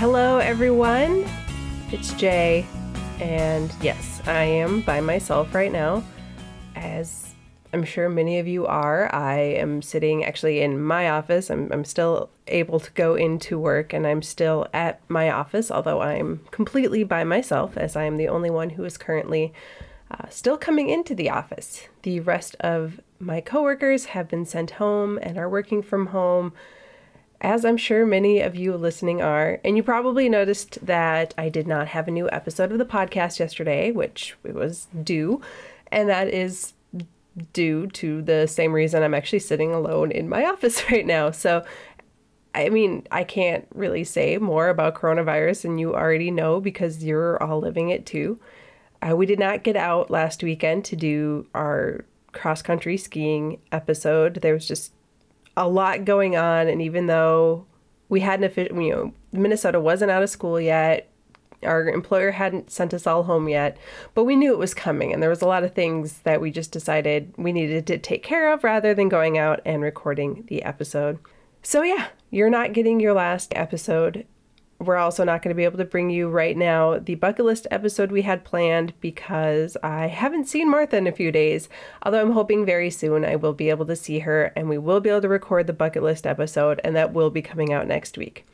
Hello, everyone. It's Jaye, and yes, I am by myself right now. As I'm sure many of you are, I am sitting actually in my office. I'm, I'm still able to go into work, and I'm still at my office, although I'm completely by myself, as I am the only one who is currently uh, still coming into the office. The rest of my coworkers have been sent home and are working from home as I'm sure many of you listening are. And you probably noticed that I did not have a new episode of the podcast yesterday, which it was due. And that is due to the same reason I'm actually sitting alone in my office right now. So, I mean, I can't really say more about coronavirus, and you already know because you're all living it too. Uh, we did not get out last weekend to do our cross country skiing episode. There was just a lot going on, and even though we hadn't, official, you know, Minnesota wasn't out of school yet, our employer hadn't sent us all home yet, but we knew it was coming, and there was a lot of things that we just decided we needed to take care of rather than going out and recording the episode. So, yeah, you're not getting your last episode we're also not going to be able to bring you right now the bucket list episode we had planned because I haven't seen Martha in a few days. Although I'm hoping very soon I will be able to see her and we will be able to record the bucket list episode, and that will be coming out next week.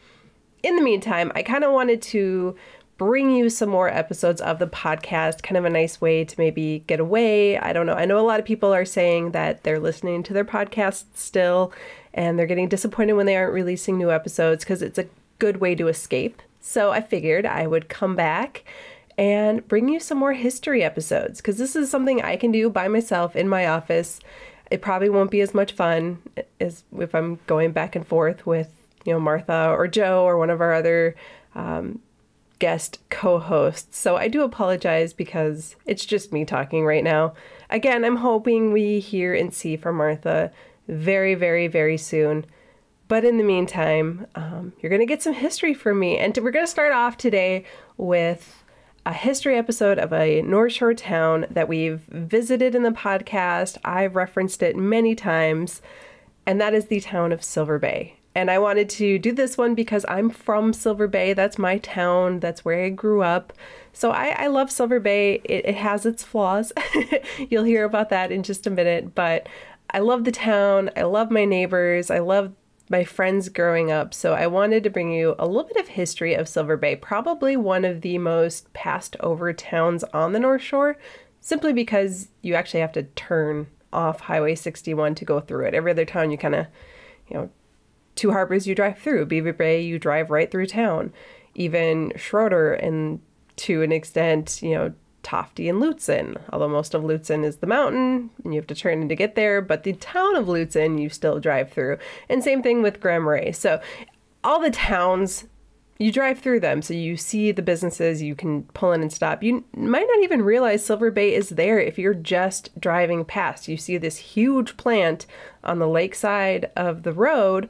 In the meantime, I kind of wanted to bring you some more episodes of the podcast, kind of a nice way to maybe get away. I don't know. I know a lot of people are saying that they're listening to their podcasts still and they're getting disappointed when they aren't releasing new episodes because it's a good way to escape. So I figured I would come back and bring you some more history episodes because this is something I can do by myself in my office. It probably won't be as much fun as if I'm going back and forth with, you know, Martha or Joe or one of our other um, guest co hosts. So I do apologize because it's just me talking right now. Again, I'm hoping we hear and see from Martha very, very, very soon. But in the meantime, um, you're going to get some history from me. And we're going to start off today with a history episode of a North Shore town that we've visited in the podcast. I've referenced it many times, and that is the town of Silver Bay. And I wanted to do this one because I'm from Silver Bay. That's my town, that's where I grew up. So I, I love Silver Bay. It, it has its flaws. You'll hear about that in just a minute. But I love the town. I love my neighbors. I love my friends growing up. So I wanted to bring you a little bit of history of Silver Bay, probably one of the most passed over towns on the North Shore, simply because you actually have to turn off Highway 61 to go through it. Every other town you kind of, you know, two harbors you drive through. Beaver Bay you drive right through town. Even Schroeder and to an extent, you know, Tofte and Lutsen, although most of Lutsen is the mountain and you have to turn in to get there, but the town of Lutsen you still drive through. And same thing with Grand Marais. So all the towns you drive through them so you see the businesses you can pull in and stop you might not even realize silver bay is there if you're just driving past you see this huge plant on the lakeside of the road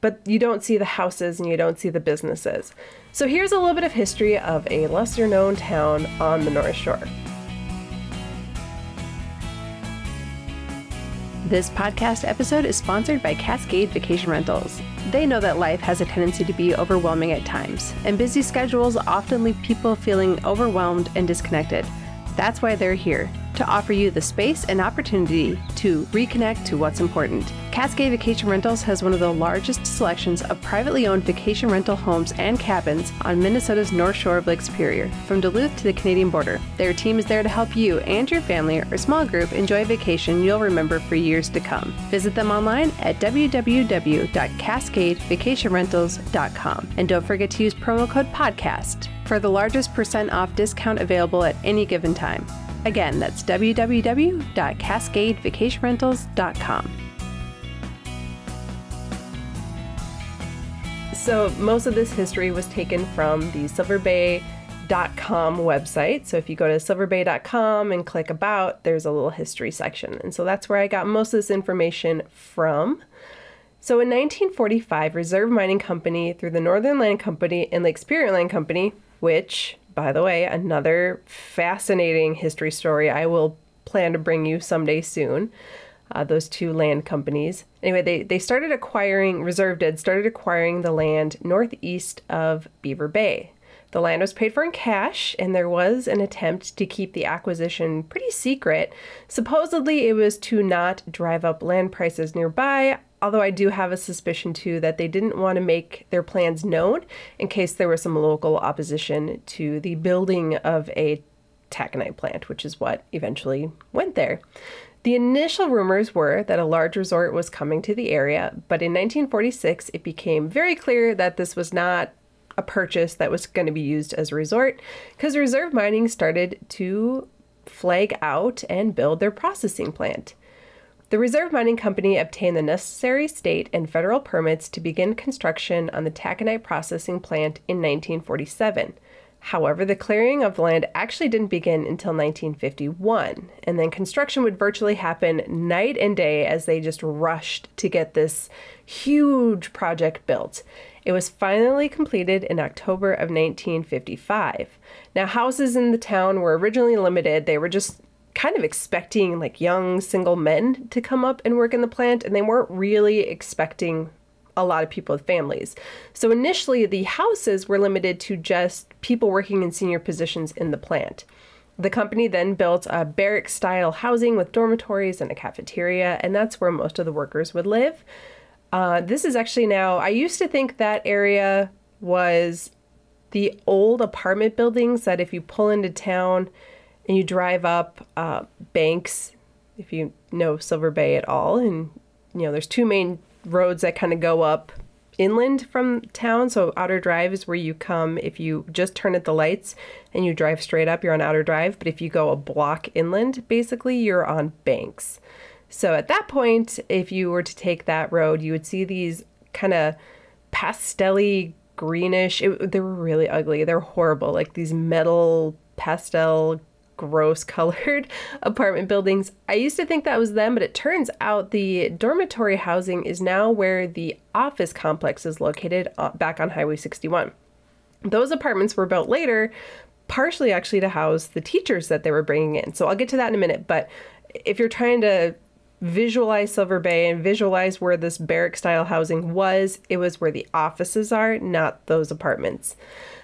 but you don't see the houses and you don't see the businesses so here's a little bit of history of a lesser known town on the North Shore. This podcast episode is sponsored by Cascade Vacation Rentals. They know that life has a tendency to be overwhelming at times, and busy schedules often leave people feeling overwhelmed and disconnected. That's why they're here to offer you the space and opportunity to reconnect to what's important. Cascade Vacation Rentals has one of the largest selections of privately owned vacation rental homes and cabins on Minnesota's North Shore of Lake Superior, from Duluth to the Canadian border. Their team is there to help you and your family or small group enjoy a vacation you'll remember for years to come. Visit them online at www.cascadevacationrentals.com and don't forget to use promo code PODCAST for the largest percent off discount available at any given time. Again, that's www.cascadevacationrentals.com. So, most of this history was taken from the silverbay.com website. So, if you go to silverbay.com and click about, there's a little history section. And so that's where I got most of this information from. So, in 1945, Reserve Mining Company, through the Northern Land Company and Lake Superior Land Company, which by the way, another fascinating history story I will plan to bring you someday soon. uh, those two land companies. Anyway, they, they started acquiring, Reserve did, started acquiring the land northeast of Beaver Bay. The land was paid for in cash, and there was an attempt to keep the acquisition pretty secret. Supposedly, it was to not drive up land prices nearby, although I do have a suspicion too that they didn't want to make their plans known in case there was some local opposition to the building of a taconite plant, which is what eventually went there. The initial rumors were that a large resort was coming to the area, but in 1946 it became very clear that this was not a purchase that was going to be used as a resort because reserve mining started to flag out and build their processing plant. The Reserve Mining Company obtained the necessary state and federal permits to begin construction on the taconite processing plant in 1947. However, the clearing of land actually didn't begin until 1951, and then construction would virtually happen night and day as they just rushed to get this huge project built. It was finally completed in October of 1955. Now, houses in the town were originally limited. They were just kind of expecting like young single men to come up and work in the plant, and they weren't really expecting a lot of people with families. So initially, the houses were limited to just people working in senior positions in the plant. The company then built a barrack style housing with dormitories and a cafeteria, and that's where most of the workers would live. Uh, this is actually now, I used to think that area was the old apartment buildings that if you pull into town and you drive up uh, Banks, if you know Silver Bay at all, and you know, there's two main roads that kind of go up inland from town. So Outer Drive is where you come if you just turn at the lights and you drive straight up, you're on Outer Drive. But if you go a block inland, basically you're on Banks. So at that point, if you were to take that road, you would see these kind of pastelly greenish. It, they were really ugly. They're horrible, like these metal pastel gross colored apartment buildings. I used to think that was them, but it turns out the dormitory housing is now where the office complex is located uh, back on Highway 61. Those apartments were built later, partially actually to house the teachers that they were bringing in. So I'll get to that in a minute, but if you're trying to visualize Silver Bay and visualize where this barrack style housing was, it was where the offices are, not those apartments.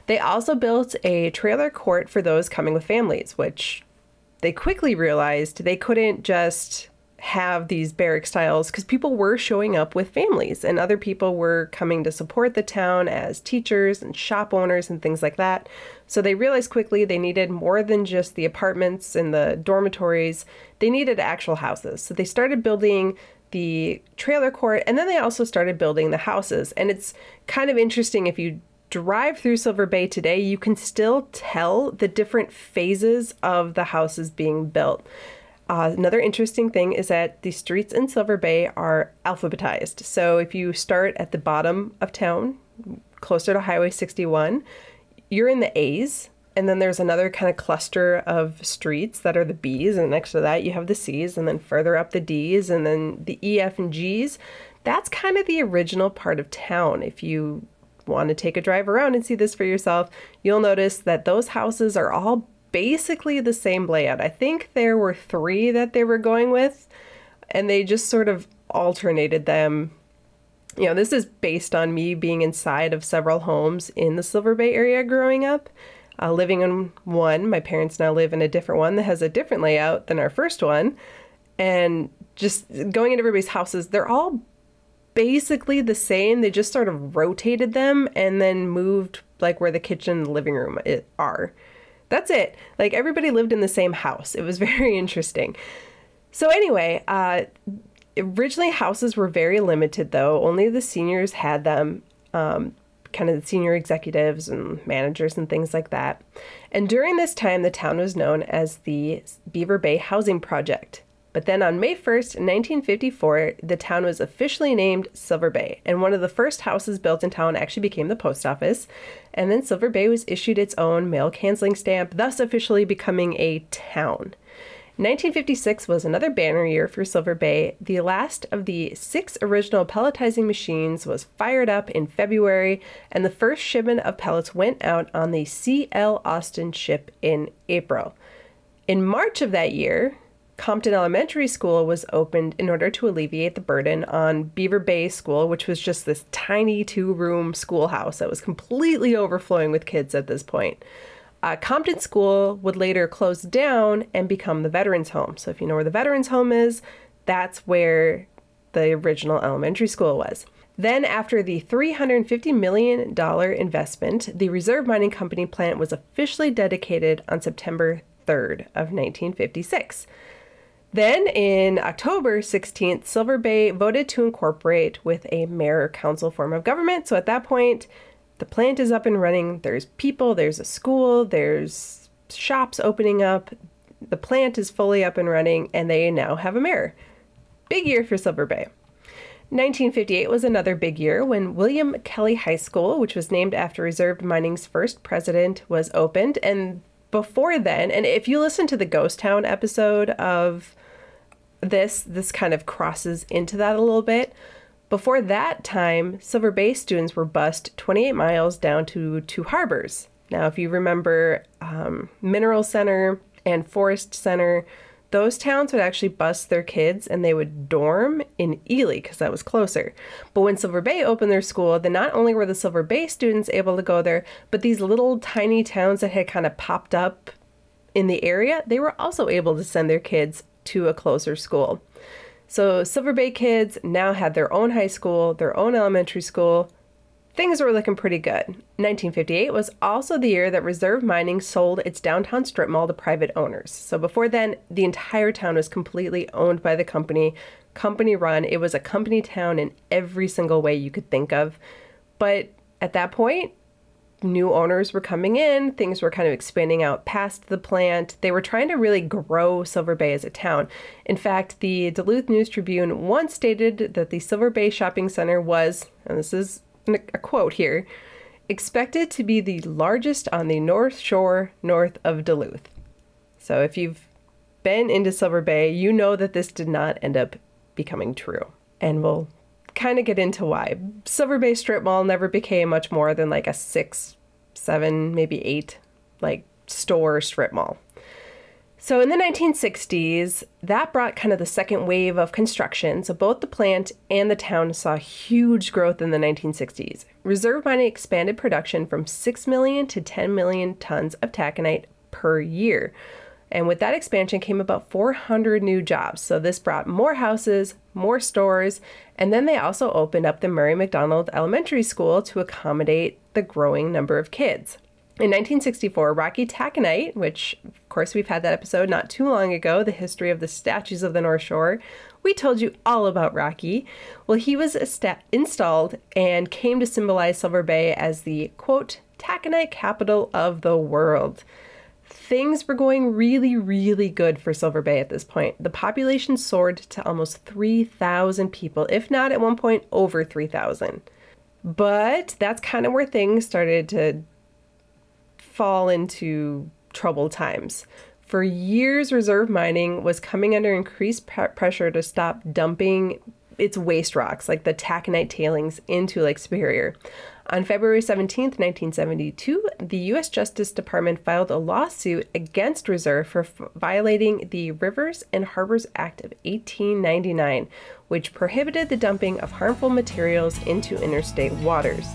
They also built a trailer court for those coming with families, which they quickly realized they couldn't just have these barrack styles because people were showing up with families and other people were coming to support the town as teachers and shop owners and things like that. So they realized quickly they needed more than just the apartments and the dormitories, they needed actual houses. So they started building the trailer court and then they also started building the houses. And it's kind of interesting if you drive through Silver Bay today, you can still tell the different phases of the houses being built. Uh, another interesting thing is that the streets in Silver Bay are alphabetized. So if you start at the bottom of town, closer to Highway 61, you're in the A's. And then there's another kind of cluster of streets that are the B's, and next to that you have the C's, and then further up the D's, and then the E, F, and G's. That's kind of the original part of town. If you want to take a drive around and see this for yourself, you'll notice that those houses are all basically the same layout. I think there were three that they were going with, and they just sort of alternated them. You know, this is based on me being inside of several homes in the Silver Bay area growing up. Uh, living in one, my parents now live in a different one that has a different layout than our first one. And just going into everybody's houses, they're all basically the same. They just sort of rotated them and then moved like where the kitchen and the living room are. That's it. Like everybody lived in the same house. It was very interesting. So anyway, uh, originally houses were very limited though. Only the seniors had them. Um, kind of the senior executives and managers and things like that. And during this time, the town was known as the Beaver Bay Housing Project. But then on May 1st, 1954, the town was officially named Silver Bay, and one of the first houses built in town actually became the post office. And then Silver Bay was issued its own mail canceling stamp, thus officially becoming a town. 1956 was another banner year for Silver Bay. The last of the six original pelletizing machines was fired up in February, and the first shipment of pellets went out on the C.L. Austin ship in April. In March of that year, Compton Elementary School was opened in order to alleviate the burden on Beaver Bay School, which was just this tiny two room schoolhouse that was completely overflowing with kids at this point. Uh, Compton School would later close down and become the Veterans Home. So, if you know where the Veterans Home is, that's where the original elementary school was. Then, after the $350 million investment, the Reserve Mining Company plant was officially dedicated on September 3rd of 1956. Then, in October 16th, Silver Bay voted to incorporate with a mayor council form of government. So at that point, the plant is up and running. There's people, there's a school, there's shops opening up. The plant is fully up and running, and they now have a mayor. Big year for Silver Bay. 1958 was another big year when William Kelley High School, which was named after Reserve Mining's first president, was opened. And before then, and if you listen to the Ghost Town episode of this, this kind of crosses into that a little bit. Before that time, Silver Bay students were bused 28 miles down to Two Harbors. Now, if you remember um, Mineral Center and Forest Center, those towns would actually bus their kids and they would dorm in Ely because that was closer. But when Silver Bay opened their school, then not only were the Silver Bay students able to go there, but these little tiny towns that had kind of popped up in the area, they were also able to send their kids to a closer school. So Silver Bay kids now had their own high school, their own elementary school. Things were looking pretty good. 1958 was also the year that Reserve Mining sold its downtown strip mall to private owners. So before then, the entire town was completely owned by the company, company run. It was a company town in every single way you could think of. But at that point, new owners were coming in, things were kind of expanding out past the plant. They were trying to really grow Silver Bay as a town. In fact, the Duluth News Tribune once stated that the Silver Bay Shopping Center was, and this is a quote here, expected to be the largest on the North Shore north of Duluth. So if you've been into Silver Bay, you know that this did not end up becoming true. And we'll kind of get into why. Silver Bay Strip Mall never became much more than like a six, seven, maybe eight, like store strip mall. So in the 1960s, that brought kind of the second wave of construction. So both the plant and the town saw huge growth in the 1960s. Reserve mining expanded production from 6 million to 10 million tons of taconite per year. And with that expansion came about 400 new jobs. So this brought more houses, more stores, and then they also opened up the Murray McDonald Elementary School to accommodate the growing number of kids. In 1964, Rocky Taconite, which of course we've had that episode not too long ago, the history of the statues of the North Shore, we told you all about Rocky. Well, he was installed and came to symbolize Silver Bay as the quote, taconite capital of the world things were going really, really good for Silver Bay at this point. The population soared to almost 3,000 people, if not at one point over 3,000. But that's kind of where things started to fall into troubled times. For years, reserve mining was coming under increased pressure to stop dumping its waste rocks, like the taconite tailings, into Lake Superior. On February 17, 1972, the U.S. Justice Department filed a lawsuit against Reserve for violating the Rivers and Harbors Act of 1899, which prohibited the dumping of harmful materials into interstate waters.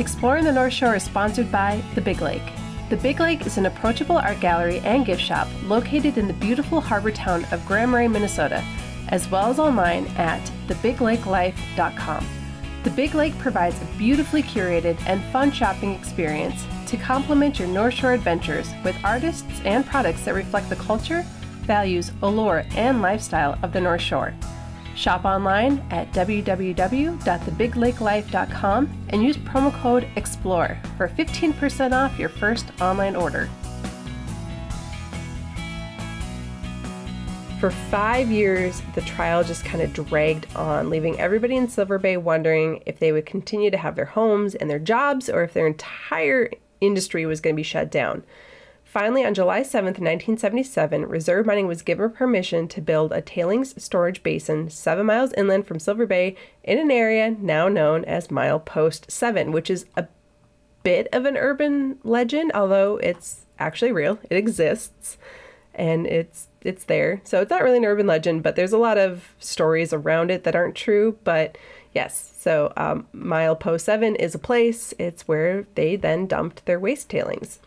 Exploring the North Shore is sponsored by The Big Lake. The Big Lake is an approachable art gallery and gift shop located in the beautiful harbor town of Grand Marais, Minnesota as well as online at thebigLakeLife.com. The Big Lake provides a beautifully curated and fun shopping experience to complement your North Shore adventures with artists and products that reflect the culture, values, allure, and lifestyle of the North Shore. Shop online at www.thebigLakeLife.com and use promo code EXPLORE for 15% off your first online order. For five years, the trial just kind of dragged on, leaving everybody in Silver Bay wondering if they would continue to have their homes and their jobs or if their entire industry was going to be shut down. Finally, on July 7, 1977, Reserve Mining was given permission to build a tailings storage basin seven miles inland from Silver Bay in an area now known as Mile Post 7, which is a bit of an urban legend, although it's actually real. It exists and it's it's there. So it's not really an urban legend, but there's a lot of stories around it that aren't true. But yes, so um, Milepost 7 is a place. It's where they then dumped their waste tailings.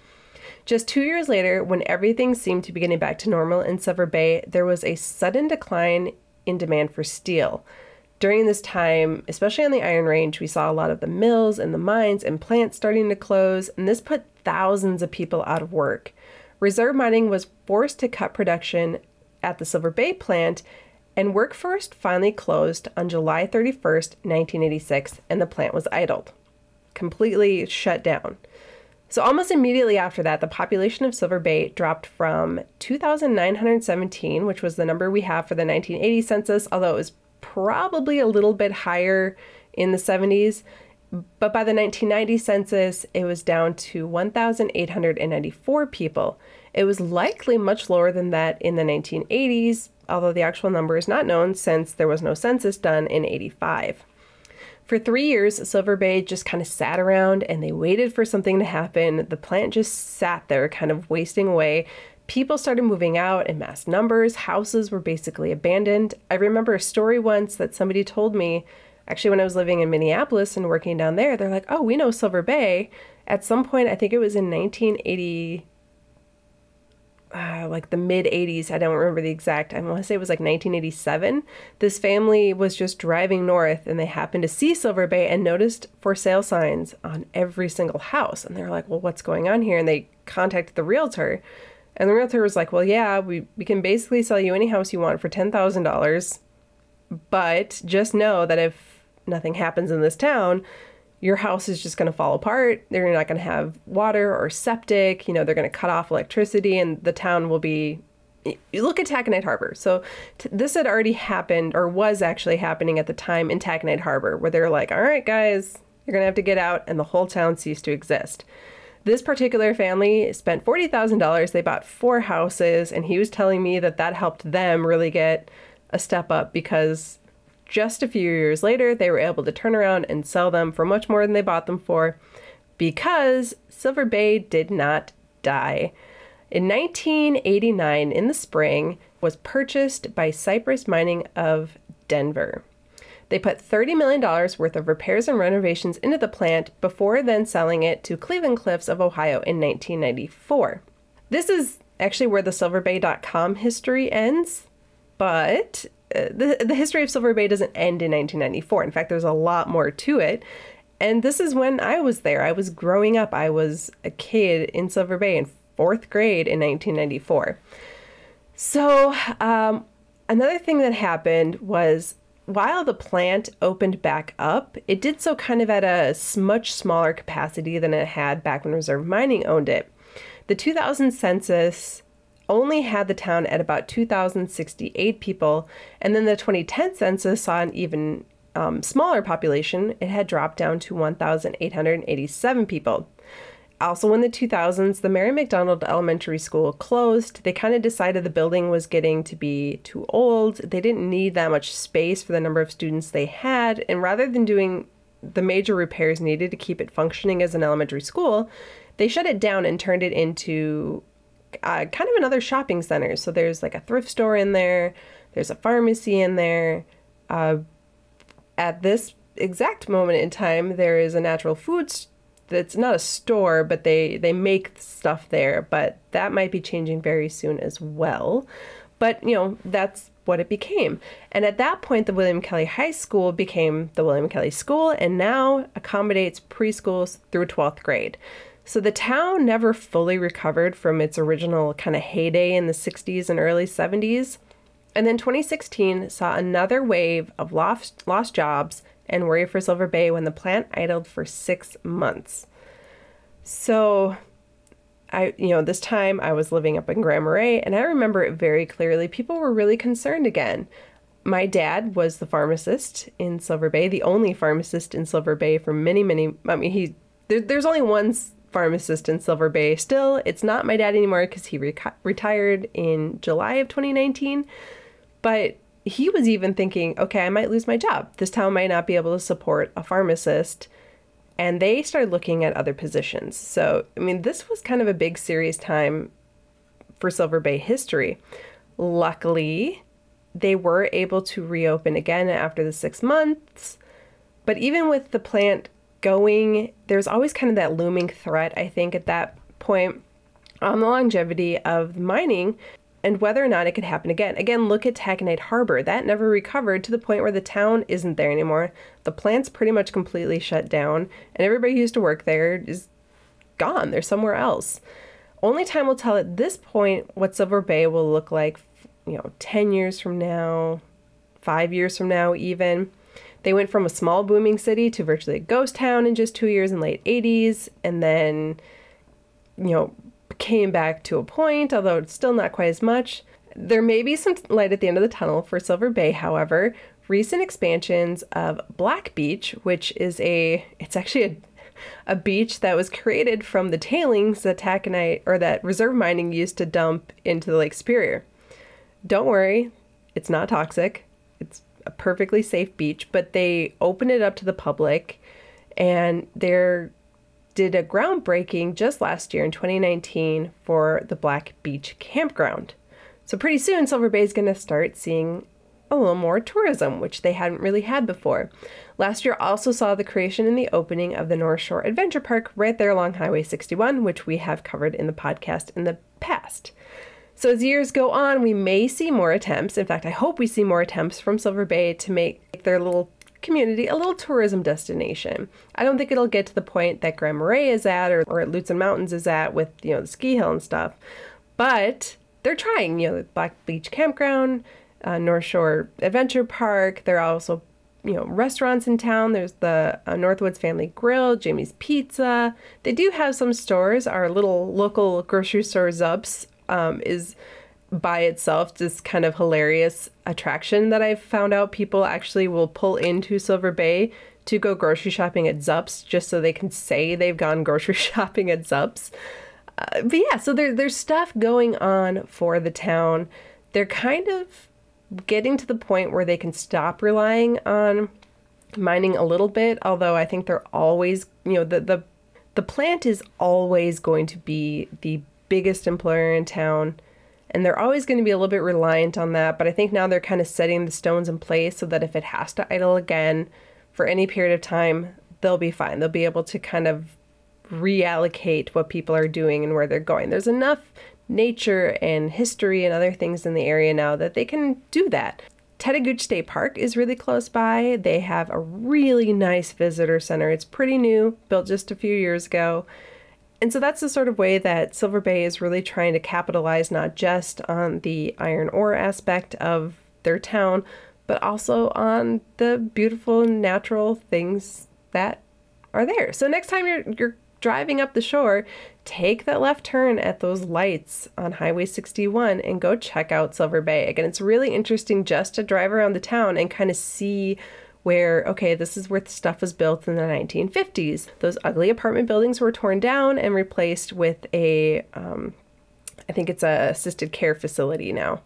Just two years later, when everything seemed to be getting back to normal in Silver Bay, there was a sudden decline in demand for steel. During this time, especially on the Iron Range, we saw a lot of the mills and the mines and plants starting to close, and this put thousands of people out of work. Reserve Mining was forced to cut production at the Silver Bay plant, and work Workforce finally closed on July 31st, 1986, and the plant was idled, completely shut down. So, almost immediately after that, the population of Silver Bay dropped from 2,917, which was the number we have for the 1980 census, although it was probably a little bit higher in the 70s. But by the 1990 census, it was down to 1,894 people. It was likely much lower than that in the 1980s, although the actual number is not known since there was no census done in 85. For three years, Silver Bay just kind of sat around and they waited for something to happen. The plant just sat there, kind of wasting away. People started moving out in mass numbers. Houses were basically abandoned. I remember a story once that somebody told me, actually, when I was living in Minneapolis and working down there, they're like, oh, we know Silver Bay. At some point, I think it was in 1980 uh, like the mid 80s. I don't remember the exact. I want to say it was like 1987. This family was just driving north and they happened to see Silver Bay and noticed for sale signs on every single house. And they're like, well, what's going on here? And they contacted the realtor. And the realtor was like, well, yeah, we, we can basically sell you any house you want for $10,000. But just know that if nothing happens in this town, your house is just going to fall apart. They're not going to have water or septic. You know, they're going to cut off electricity and the town will be. You look at Taconite Harbor. So this had already happened or was actually happening at the time in Taconite Harbor, where they're like, all right, guys, you're going to have to get out, and the whole town ceased to exist. This particular family spent $40,000. They bought four houses, and he was telling me that that helped them really get a step up because just a few years later, they were able to turn around and sell them for much more than they bought them for because Silver Bay did not die. In 1989, in the spring, was purchased by Cyprus Mining of Denver. They put $30 million worth of repairs and renovations into the plant before then selling it to Cleveland Cliffs of Ohio in 1994. This is actually where the silverbay.com history ends, but the, the history of Silver Bay doesn't end in 1994. In fact, there's a lot more to it. And this is when I was there. I was growing up. I was a kid in Silver Bay in fourth grade in 1994. So, um, another thing that happened was while the plant opened back up, it did so kind of at a much smaller capacity than it had back when Reserve Mining owned it. The 2000 census only had the town at about 2,068 people, and then the 2010 census saw an even um, smaller population. It had dropped down to 1,887 people. Also, in the 2000s, the Mary McDonald Elementary School closed. They kind of decided the building was getting to be too old. They didn't need that much space for the number of students they had. And rather than doing the major repairs needed to keep it functioning as an elementary school, they shut it down and turned it into uh, kind of another shopping center. So there's like a thrift store in there, there's a pharmacy in there. Uh, at this exact moment in time, there is a natural foods that's not a store, but they they make stuff there. But that might be changing very soon as well. But you know that's what it became. And at that point, the William Kelley High School became the William Kelley School, and now accommodates preschools through 12th grade. So the town never fully recovered from its original kind of heyday in the 60s and early 70s. And then 2016 saw another wave of lost, lost jobs and worry for Silver Bay when the plant idled for six months. So, I, you know, this time I was living up in Grand Marais and I remember it very clearly. People were really concerned again. My dad was the pharmacist in Silver Bay, the only pharmacist in Silver Bay for many, many, I mean, he, there, there's only one pharmacist in Silver Bay. Still, it's not my dad anymore because he re- retired in July of 2019. But he was even thinking, okay, I might lose my job. This town might not be able to support a pharmacist. and they started looking at other positions. So, I mean, this was kind of a big, serious time for Silver Bay history. Luckily, they were able to reopen again after the six months. But even with the plant going, there's always kind of that looming threat, I think, at that point on the longevity of the mining and whether or not it could happen again. Again, look at Taconite Harbor. That never recovered to the point where the town isn't there anymore. The plant's pretty much completely shut down, and everybody who used to work there is gone. They're somewhere else. Only time will tell at this point what Silver Bay will look like, you know, 10 years from now, five years from now, even. They went from a small booming city to virtually a ghost town in just two years in late 80s, and then, you know, came back to a point, although it's still not quite as much. There may be some light at the end of the tunnel for Silver Bay, however. Recent expansions of Black Beach, which is a, it's actually a a beach that was created from the tailings that taconite or that reserve mining used to dump into the Lake Superior. Don't worry, it's not toxic. A perfectly safe beach, but they opened it up to the public and they're did a groundbreaking just last year in 2019 for the Black Beach Campground. So pretty soon Silver Bay is going to start seeing a little more tourism, which they hadn't really had before. Last year also saw the creation and the opening of the North Shore Adventure Park right there along Highway 61, which we have covered in the podcast in the past. So as years go on, we may see more attempts. In fact, I hope we see more attempts from Silver Bay to make their little community a little tourism destination. I don't think it'll get to the point that Grand Marais is at or, or at Lutsen Mountains is at with, you know, the ski hill and stuff. But they're trying, you know, Black Beach Campground, uh, North Shore Adventure Park. There are also, you know, restaurants in town. There's the uh, Northwoods Family Grill, Jamie's Pizza. They do have some stores. Our little local grocery store Zups um, is by itself this kind of hilarious attraction that I've found out people actually will pull into Silver Bay to go grocery shopping at Zups just so they can say they've gone grocery shopping at Zups. Uh, but yeah, so there, there's stuff going on for the town. They're kind of getting to the point where they can stop relying on mining a little bit, although I think they're always, you know, the, the, the plant is always going to be the biggest employer in town and they're always going to be a little bit reliant on that. But I think now they're kind of setting the stones in place so that if it has to idle again for any period of time, they'll be fine. They'll be able to kind of reallocate what people are doing and where they're going. There's enough nature and history and other things in the area now that they can do that. Tettegouche State Park is really close by. They have a really nice visitor center. It's pretty new, built just a few years ago. And so that's the sort of way that Silver Bay is really trying to capitalize not just on the iron ore aspect of their town, but also on the beautiful natural things that are there. So next time you're you're driving up the shore, take that left turn at those lights on Highway 61 and go check out Silver Bay. Again, it's really interesting just to drive around the town and kind of see where, okay, this is where the stuff was built in the 1950s. Those ugly apartment buildings were torn down and replaced with a, um, I think it's a assisted care facility now.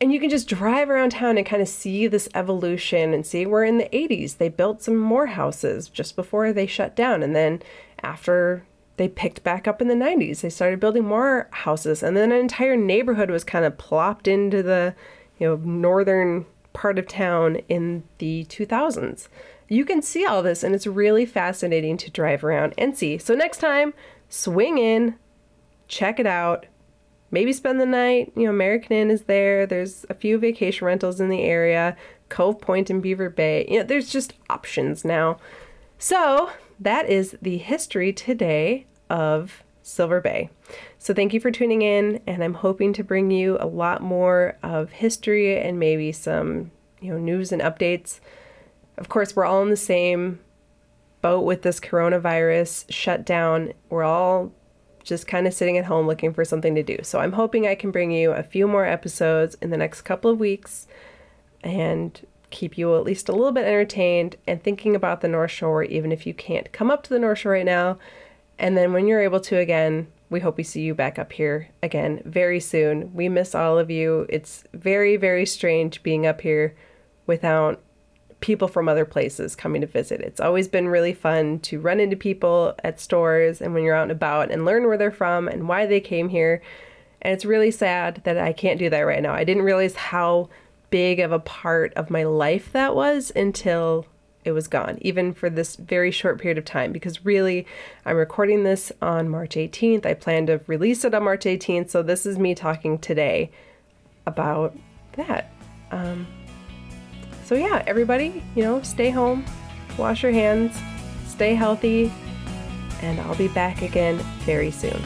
And you can just drive around town and kind of see this evolution and see where in the 80s they built some more houses just before they shut down. And then after they picked back up in the 90s, they started building more houses. And then an entire neighborhood was kind of plopped into the, you know, northern part of town in the 2000s. You can see all this, and it's really fascinating to drive around and see. So, next time, swing in, check it out, maybe spend the night. You know, American Inn is there, there's a few vacation rentals in the area, Cove Point and Beaver Bay. You know, there's just options now. So, that is the history today of Silver Bay. So thank you for tuning in, and I'm hoping to bring you a lot more of history and maybe some, you know, news and updates. Of course, we're all in the same boat with this coronavirus shutdown. We're all just kind of sitting at home looking for something to do. So I'm hoping I can bring you a few more episodes in the next couple of weeks and keep you at least a little bit entertained and thinking about the North Shore, even if you can't come up to the North Shore right now. And then when you're able to again, we hope we see you back up here again very soon. We miss all of you. It's very, very strange being up here without people from other places coming to visit. It's always been really fun to run into people at stores and when you're out and about and learn where they're from and why they came here. And it's really sad that I can't do that right now. I didn't realize how big of a part of my life that was until it was gone, even for this very short period of time. Because really, I'm recording this on March 18th. I plan to release it on March 18th. So this is me talking today about that. Um, so, yeah, everybody, you know, stay home, wash your hands, stay healthy, and I'll be back again very soon.